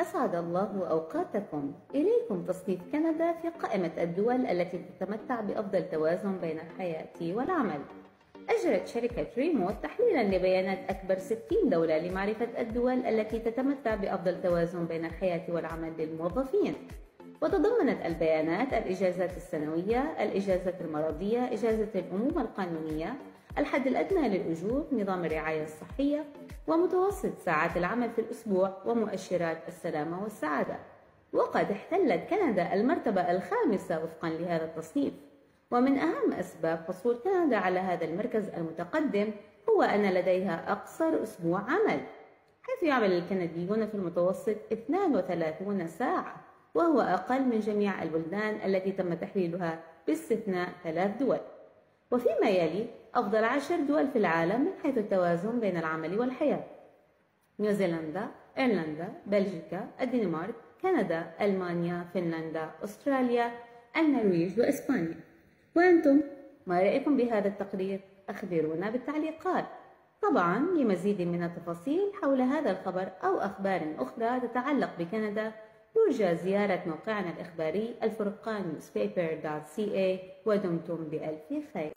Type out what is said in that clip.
أسعد الله أوقاتكم. إليكم تصنيف كندا في قائمة الدول التي تتمتع بأفضل توازن بين الحياة والعمل. أجرت شركة ريموت تحليلا لبيانات أكبر 60 دولة لمعرفة الدول التي تتمتع بأفضل توازن بين الحياة والعمل للموظفين. وتضمنت البيانات الإجازات السنوية، الإجازات المرضية، إجازة الأمومة القانونية، الحد الأدنى للأجور، نظام الرعاية الصحية، ومتوسط ساعات العمل في الأسبوع ومؤشرات السلامة والسعادة. وقد احتلت كندا المرتبة الخامسة وفقا لهذا التصنيف. ومن أهم أسباب حصول كندا على هذا المركز المتقدم هو أن لديها أقصر أسبوع عمل حيث يعمل الكنديون في المتوسط 32 ساعة وهو أقل من جميع البلدان التي تم تحليلها باستثناء ثلاث دول وفيما يلي أفضل عشر دول في العالم من حيث التوازن بين العمل والحياة. نيوزيلندا، إيرلندا، بلجيكا، الدنمارك، كندا، ألمانيا، فنلندا، أستراليا، النرويج وإسبانيا. وأنتم؟ ما رأيكم بهذا التقرير؟ أخبرونا بالتعليقات. طبعا لمزيد من التفاصيل حول هذا الخبر أو أخبار أخرى تتعلق بكندا يرجى زيارة موقعنا الإخباري الفرقان ودمتم بألف خير.